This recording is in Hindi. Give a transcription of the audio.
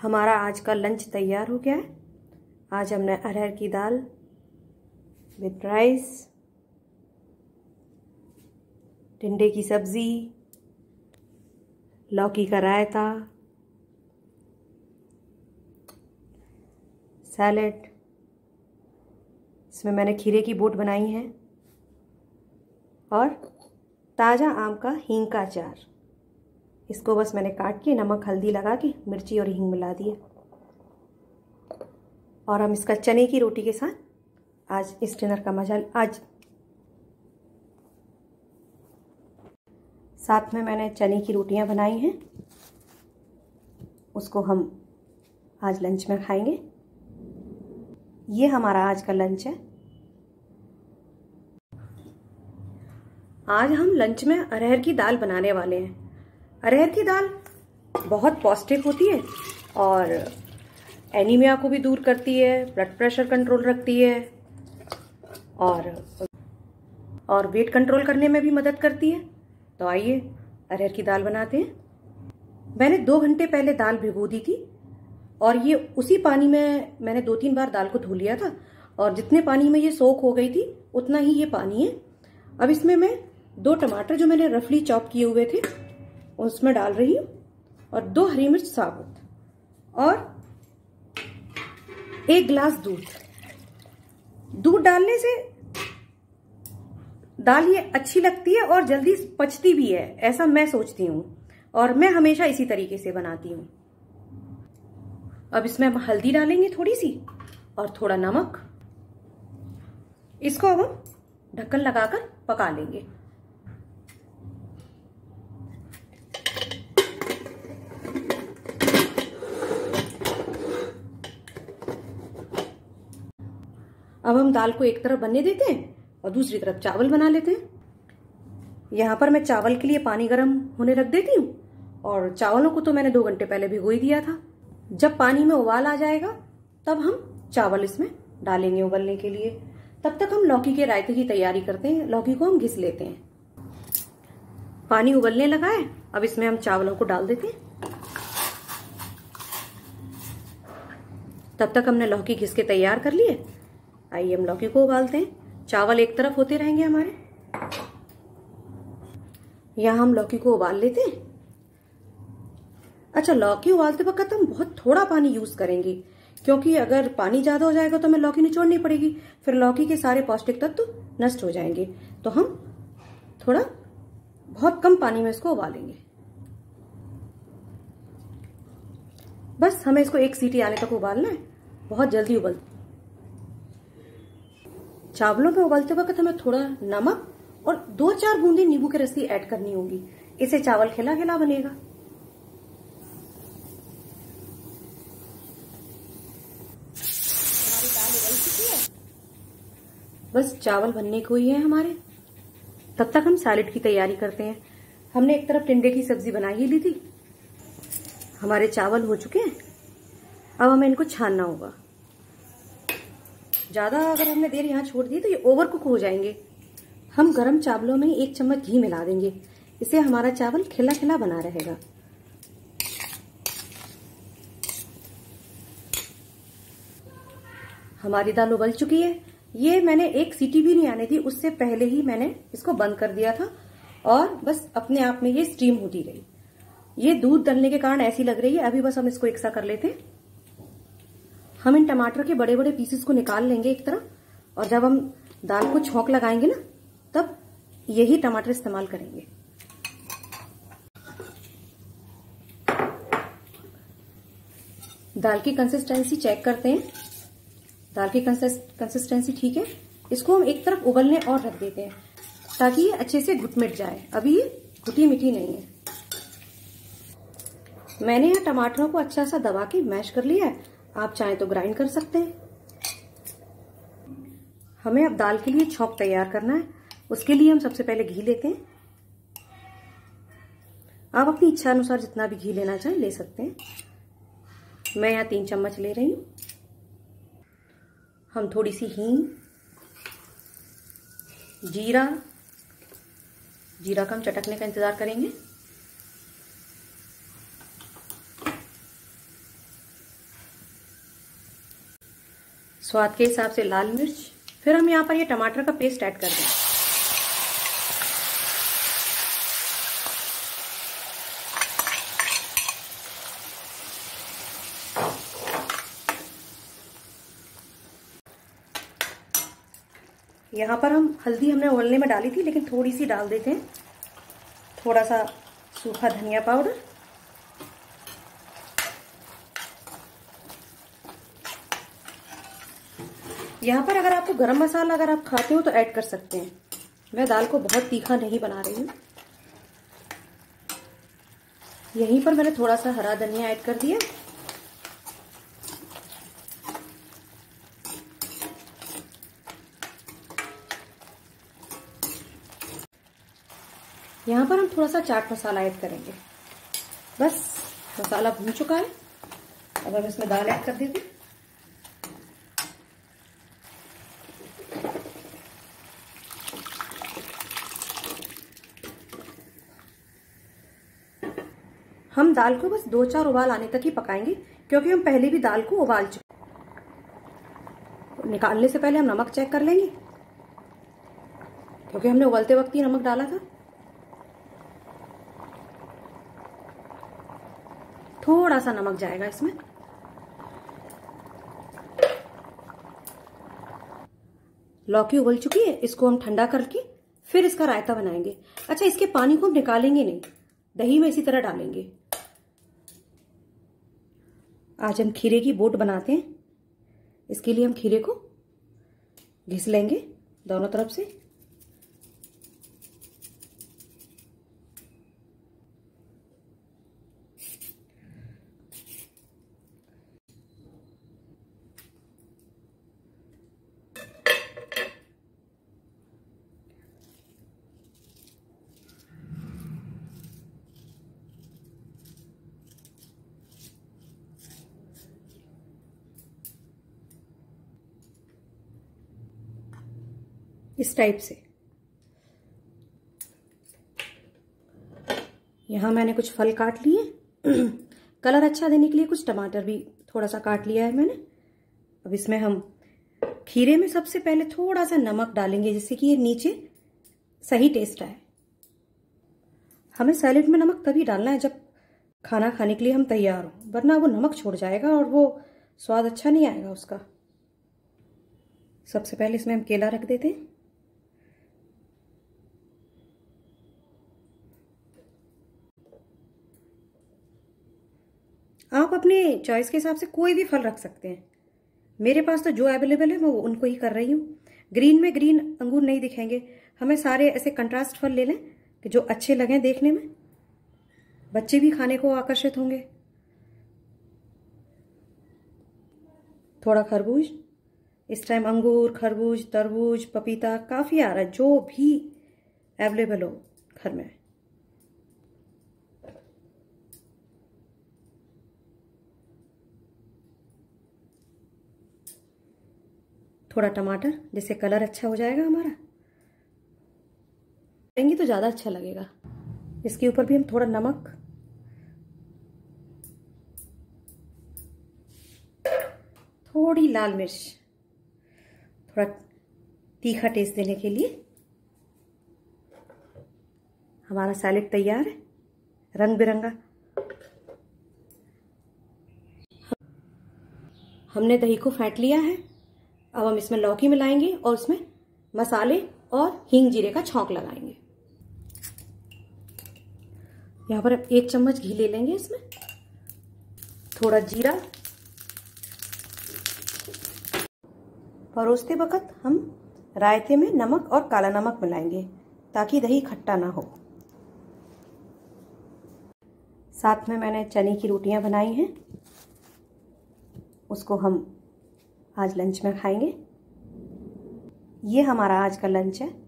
हमारा आज का लंच तैयार हो गया है। आज हमने अरहर की दाल विथ राइस टिंडे की सब्ज़ी, लौकी का रायता सैलेड इसमें मैंने खीरे की बोट बनाई है और ताज़ा आम का हींग का अचार। इसको बस मैंने काट के नमक, हल्दी लगा के, मिर्ची और हींग मिला दिया और हम इसका चने की रोटी के साथ आज इस डिनर का मज़ा आज साथ में मैंने चने की रोटियाँ बनाई हैं। उसको हम आज लंच में खाएँगे। ये हमारा आज का लंच है। आज हम लंच में अरहर की दाल बनाने वाले हैं। अरहर की दाल बहुत पौष्टिक होती है और एनीमिया को भी दूर करती है ब्लड प्रेशर कंट्रोल रखती है और और वेट कंट्रोल करने में भी मदद करती है। तो आइए अरहर की दाल बनाते हैं। मैंने दो घंटे पहले दाल भिगो दी थी और ये उसी पानी में मैंने दो तीन बार दाल को धो लिया था और जितने पानी में ये सोख हो गई थी, उतना ही ये पानी है। अब इसमें मैं दो टमाटर जो मैंने रफली चॉप किए हुए थे उसमें डाल रही हूँ और दो हरी मिर्च साबुत और एक गिलास दूध। दूध डालने से दाल ये अच्छी लगती है और जल्दी पचती भी है, ऐसा मैं सोचती हूँ और मैं हमेशा इसी तरीके से बनाती हूँ। अब इसमें हम हल्दी डालेंगे थोड़ी सी और थोड़ा नमक। इसको अब हम ढक्कन लगाकर पका लेंगे। अब हम दाल को एक तरफ़ बनने देते हैं और दूसरी तरफ़ चावल बना लेते हैं। यहाँ पर मैं चावल के लिए पानी गर्म होने रख देती हूँ और चावलों को तो मैंने दो घंटे पहले भिगो ही दिया था। जब पानी में उबाल आ जाएगा, तब हम चावल इसमें डालेंगे उबलने के लिए। तब तक हम लौकी के रायते की तैयारी करते हैं। लौकी को हम घिस लेते हैं। पानी उबलने लगा है। अब इसमें हम चावलों को डाल देते हैं। तब तक हमने लौकी घिस के तैयार कर लिए। आइए हम लौकी को उबालते हैं। चावल एक तरफ़ होते रहेंगे हमारे। यहाँ हम लौकी को उबाल लेते हैं। अच्छा लौकी उबालते वक्त हम बहुत थोड़ा पानी यूज़ करेंगे, क्योंकि अगर पानी ज़्यादा हो जाएगा तो हमें लौकी निचोड़नी पड़ेगी। फिर लौकी के सारे पौष्टिक तत्व तो नष्ट हो जाएँगे। तो हम थोड़ा बहुत कम पानी में इसको उबालेंगे। बस हमें इसको एक सीटी आने तक उबालना है। बहुत जल्दी उबल चावलों में उबलते वक्त हमें थोड़ा नमक और दो चार बूंदी नींबू की रस्सी ऐड करनी होगी। इसे चावल खिला खिला बनेगा। हमारी दाल उबल चुकी है। बस चावल बनने को ही है हमारे। तब तक हम सैलेड की तैयारी करते हैं। हमने एक तरफ़ टिंडे की सब्ज़ी बनाई ही ली थी। हमारे चावल हो चुके हैं। अब हमें इनको छानना होगा। ज़्यादा अगर हमने देर यहाँ छोड़ दी तो ये ओवर कुक हो जाएँगे। हम गरम चावलों में एक चम्मच घी मिला देंगे। इससे हमारा चावल खिला खिला बना रहेगा। हमारी दाल उबल चुकी है। ये मैंने एक सीटी भी नहीं आने दी, उससे पहले ही मैंने इसको बंद कर दिया था और बस अपने आप में ये स्टीम होती रही। ये दूध डलने के कारण ऐसी लग रही है, अभी बस हम इसको एक सा कर लेते हैं। हम इन टमाटर के बड़े बड़े पीसेस को निकाल लेंगे एक तरफ़ और जब हम दाल को छोंक लगाएँगे ना, तब यही टमाटर इस्तेमाल करेंगे। दाल की कंसिस्टेंसी चेक करते हैं। दाल की कंसिस्टेंसी ठीक है? इसको हम एक तरफ़ उबलने और रख देते हैं, ताकि ये अच्छे से घुट मिट जाए। अभी ये घुटी मिठी नहीं है। मैंने यहाँ टमाटरों को अच्छा सा दबा के मैश कर लिया है। आप चाहें तो ग्राइंड कर सकते हैं। हमें अब दाल के लिए छौक तैयार करना है। उसके लिए हम सबसे पहले घी लेते हैं। आप अपनी इच्छा अनुसार जितना भी घी लेना चाहें ले सकते हैं। मैं यहाँ तीन चम्मच ले रही हूँ। हम थोड़ी सी हींग, जीरा जीरा का हम चटकने का इंतज़ार करेंगे। स्वाद के हिसाब से लाल मिर्च, फिर हम यहाँ पर ये टमाटर का पेस्ट ऐड कर दें। यहाँ पर हम हल्दी हमने उबलने में डाली थी, लेकिन थोड़ी सी डाल देते हैं। थोड़ा सा सूखा धनिया पाउडर यहाँ पर अगर आपको गरम मसाला अगर आप खाते हो तो ऐड कर सकते हैं। मैं दाल को बहुत तीखा नहीं बना रही हूँ। यहीं पर मैंने थोड़ा सा हरा धनिया ऐड कर दिया। यहाँ पर हम थोड़ा सा चाट मसाला ऐड करेंगे। बस, मसाला भून चुका है। अब हम इसमें दाल ऐड कर देते हम दाल को बस दो चार उबाल आने तक ही पकाएँगे, क्योंकि हम पहले भी दाल को उबाल चुके निकालने से पहले हम नमक चेक कर लेंगे, क्योंकि हमने उबलते वक्त ही नमक डाला था। थोड़ा सा नमक जाएगा इसमें। लौकी उबल चुकी है, इसको हम ठंडा करके फिर इसका रायता बनाएँगे। अच्छा इसके पानी को हम निकालेंगे नहीं, दही में इसी तरह डालेंगे। आज हम खीरे की बोट बनाते हैं। इसके लिए हम खीरे को घिस लेंगे दोनों तरफ़ से। इस टाइप से। यहाँ मैंने कुछ फल काट लिए। कलर अच्छा देने के लिए कुछ टमाटर भी थोड़ा सा काट लिया है मैंने। अब इसमें हम खीरे में सबसे पहले थोड़ा सा नमक डालेंगे जिससे कि ये नीचे सही टेस्ट आए। हमें सैलेड में नमक तभी डालना है जब खाना खाने के लिए हम तैयार हो, वरना वो नमक छोड़ जाएगा और वो स्वाद अच्छा नहीं आएगा उसका। सबसे पहले इसमें हम केला रख देते हैं। आप अपने चॉइस के हिसाब से कोई भी फल रख सकते हैं। मेरे पास तो जो अवेलेबल है, मैं उनको ही कर रही हूँ। ग्रीन में ग्रीन अंगूर नहीं दिखेंगे। हमें सारे ऐसे कंट्रास्ट फल ले लें कि जो अच्छे लगें देखने में। बच्चे भी खाने को आकर्षित होंगे। थोड़ा खरबूज। इस टाइम अंगूर, खरबूज, तरबूज, पपीता, काफ़ी आ रहा है, जो भी अवेलेबल हो घर में। थोड़ा टमाटर, जिससे कलर अच्छा हो जाएगा हमारा। देंगे तो ज़्यादा अच्छा लगेगा। इसके ऊपर भी हम थोड़ा नमक। थोड़ी लाल मिर्च। थोड़ा तीखा टेस्ट देने के लिए। हमारा सैलेड तैयार है। रंग बिरंगा। हमने दही को फेंट लिया है। अब हम इसमें लौकी मिलाएँगे और उसमें मसाले और हींग जीरे का छौंक लगाएँगे। यहाँ पर एक चम्मच घी ले लेंगे इसमें। थोड़ा जीरा। परोसते वक्त हम रायते में नमक और काला नमक मिलाएँगे, ताकि दही खट्टा ना हो। साथ में मैंने चने की रोटियाँ बनाई हैं। उसको हम आज लंच में खाएँगे। ये हमारा आज का लंच है।